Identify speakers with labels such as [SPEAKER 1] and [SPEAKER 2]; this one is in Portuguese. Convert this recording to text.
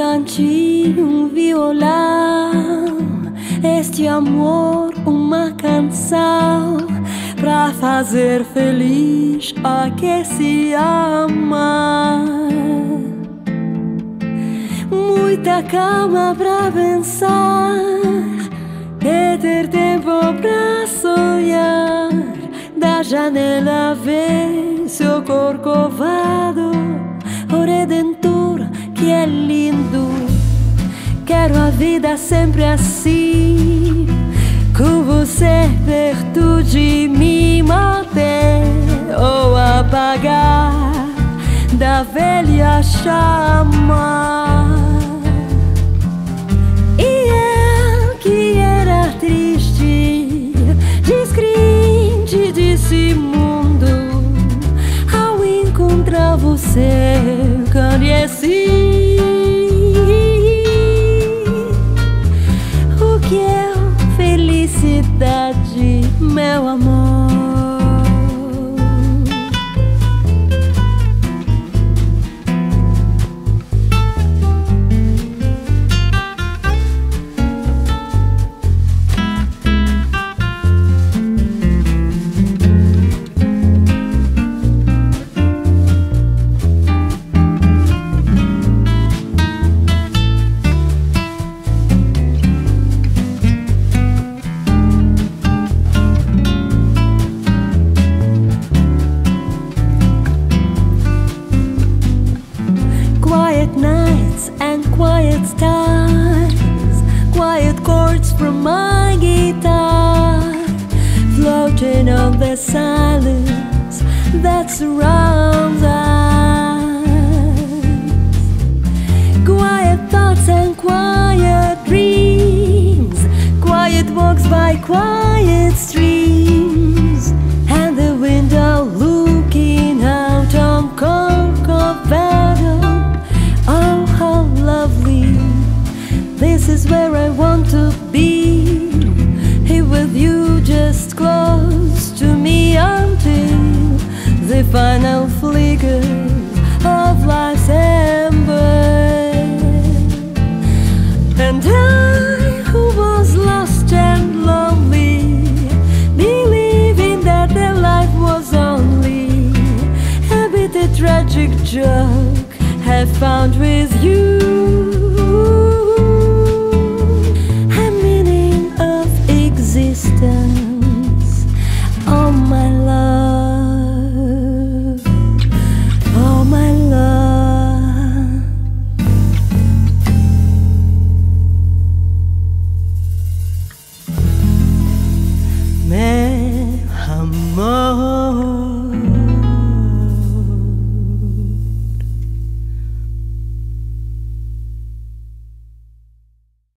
[SPEAKER 1] cantinho, um violão. Este amor, uma canção pra fazer feliz a que se ama. Muita calma pra pensar e ter tempo pra sonhar. Da janela ver seu corcovado, vida sempre assim, com você perto de mim, manter ou apagar da velha chama. E eu que era triste, descrente desse mundo, ao encontrar você, conheci. Nights and quiet stars, quiet chords from my guitar, floating on the silence that surrounds us. Quiet thoughts and quiet dreams, quiet walks by quiet streams, is where I want to be. Here with you, just close to me until the final flicker of life's ember. And I, who was lost and lonely, believing that their life was only a bit a tragic joke, have found with you